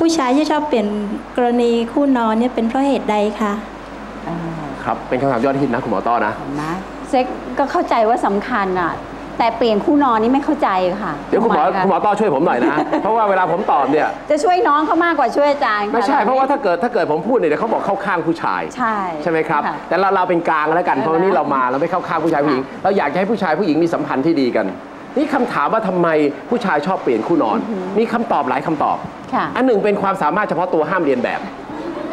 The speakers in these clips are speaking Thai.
ผู้ชายที่ชอบเปลี่ยนกรณีคู่นอนเนี่ยเป็นเพราะเหตุใดคะอ่าครับเป็นคำถามยอดฮิตนะคุณหมอต้อนะเห็นไหมเซ็กก็เข้าใจว่าสำคัญอะแต่เปลี่ยนคู่นอนนี่ไม่เข้าใจค่ะ เดี๋ยวคุณหมอทำไะคุณหมอต้อช่วยผมหน่อยนะ เพราะว่าเวลาผมตอบเนี่ย จะช่วยน้องเขามากกว่าช่วยอาจารย์ค่ไม่ใช่เพราะว่าถ้าเกิดถ้าเกิดผมพูดเนี่ยเดี๋ยวเขาบอกเข้าข้างผู้ชาย ใช่ใช่ไหมครับะแต่เราเราเป็นกลางแล้วกันเพราะวันนี้เรามาเราไม่เข้าข้างผู้ชายผู้หญิง เราอยากจะให้ผู้ชายผู้หญิงมีสัมพันธ์ที่ดีกัน นี่คำถามว่าทำไมผู้ชายชอบเปลี่ยนคู่นอน มีคำตอบหลายคำตอบค่ะ อันหนึ่งเป็นความสามารถเฉพาะตัวห้ามเรียนแบบ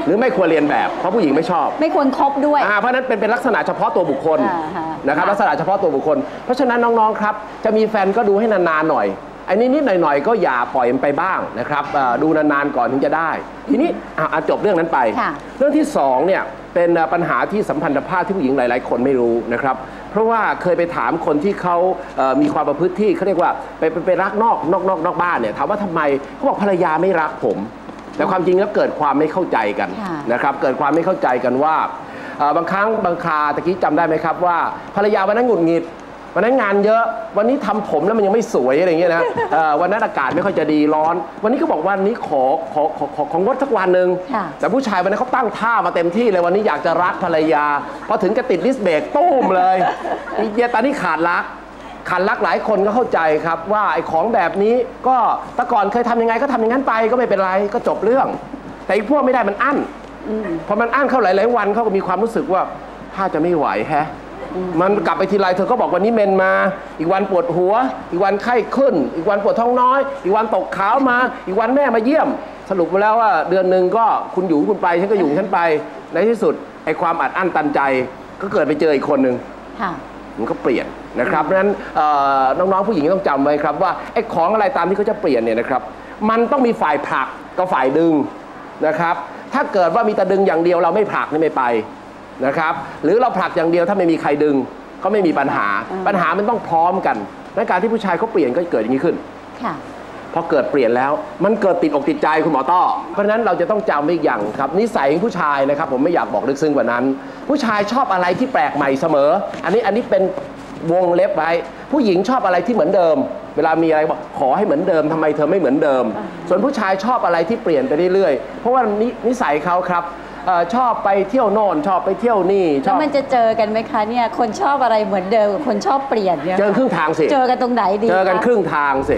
หรือไม่ควรเรียนแบบเพราะผู้หญิงไม่ชอบ ไม่ควรคบด้วยอ่าเพราะฉะนั้นเป็นเป็นลักษณะเฉพาะตัวบุคคลอ่าฮะนะครับค่ะลักษณะเฉพาะตัวบุคคล เพราะฉะนั้นน้องๆครับ จะมีแฟนก็ดูให้นานๆหน่อย ไอ้นิดๆหน่อยๆก็อย่าปล่อยมันไปบ้างนะครับเอ่อดูนานๆก่อนถึงจะได้ ทีนี้อะอะจบเรื่องนั้นไปค่ะเรื่องที่สองเนี่ยเป็นเอ่อปัญหาที่สัมพันธภาพที่ผู้หญิงหลาย ๆ คนไม่รู้นะครับ เพราะว่าเคยไปถามคนที่เขาเอ่อมีความประพฤติที่เขาเรียกว่าไปไปไปรักนอกนอกนอกนอกบ้านเนี่ยถามว่าทำไมเขาบอกภรรยาไม่รักผม แต่ความจริงแล้วเกิดความไม่เข้าใจกันค่ะนะครับเกิดความไม่เข้าใจกันว่าเอ่อบางครั้งบางคราตะกี้จำได้ไหมครับว่าภรรยาวันนั้นหงุดหงิด วันนั้นงานเยอะวันนี้ทำผมแล้วมันยังไม่สวยอะไรอย่างเงี้ยนะเอ่อวันนั้นอากาศไม่ค่อยจะดีร้อน วันนี้ก็บอกวันนี้ขอขอขอขอของงดสักวันหนึ่งค่ะแต่ผู้ชายวันนั้นเขาตั้งท่ามาเต็มที่เลยวันนี้อยากจะรักภรรยาพอถึงกระติดลิสเบรกตุ้มเลยเยียตอนนี้ขาดรักขาดรักหลายคนก็เข้าใจครับว่าไอ้ของแบบนี้ก็แต่ก่อนเคยทำยังไงก็ทำอย่างนั้นไปก็ไม่เป็นไรก็จบเรื่อง แต่อีกพวกไม่ได้มันอั้นพอมันอั้นเข้าหลายๆวันเขาก็มีความรู้สึกว่าถ้าจะไม่ไหวแฮะ มันกลับไปทีไรเธอก็บอกวันนี้เมนมา อีกวันปวดหัว อีกวันไข้ขึ้น อีกวันปวดท้องน้อย อีกวันตกขาวมา อีกวันแม่มาเยี่ยม สรุปมาแล้วว่าเดือนหนึ่งก็คุณอยู่คุณไปฉันก็อยู่ฉันไป ในที่สุดไอ้ความอัดอั้นตันใจ ก็เกิดไปเจออีกคนหนึ่งค่ะมันก็เปลี่ยนนะครับเพราะฉะนั้นเอ่อน้องๆผู้หญิงต้องจำไว้ครับว่าไอ้ของอะไรตามที่เขาจะเปลี่ยนเนี่ยนะครับ มันต้องมีฝ่ายผลักกับฝ่ายดึงนะครับ ถ้าเกิดว่ามีแต่ดึงอย่างเดียวเราไม่ผลักนี่ไม่ไป นะครับ หรือเราผลักอย่างเดียวถ้าไม่มีใครดึงก็ไม่มีปัญหา ปัญหามันต้องพร้อมกันในการที่ผู้ชายเขาเปลี่ยนก็เกิดอย่างนี้ขึ้นค่ะพอเกิดเปลี่ยนแล้วมันเกิดติดอกติดใจคุณหมอต้อ เพราะฉะนั้นเราจะต้องจำไว้อีกอย่างครับ นิสัยของผู้ชายนะครับ ผมไม่อยากบอกลึกซึ้งกว่านั้น ผู้ชายชอบอะไรที่แปลกใหม่เสมอ อันนี้อันนี้เป็นวงเล็บไว้ ผู้หญิงชอบอะไรที่เหมือนเดิม เวลามีอะไรบอกขอให้เหมือนเดิมทำไมเธอไม่เหมือนเดิม ส่วนผู้ชายชอบอะไรที่เปลี่ยนไปเรื่อยๆเพราะว่านินิสัยเขาครับ เอ่อชอบไปเที่ยวโน่นชอบไปเที่ยวนี่ชแล้อวบมันจะเจอกันไหมคะเนี่ย คนชอบอะไรเหมือนเดิมกับคนชอบเปลี่ยนเนี่ยเจอครึ่งทางสิ เจอกันตรงไหนดีเจอกันะ ครึ่งทางสิ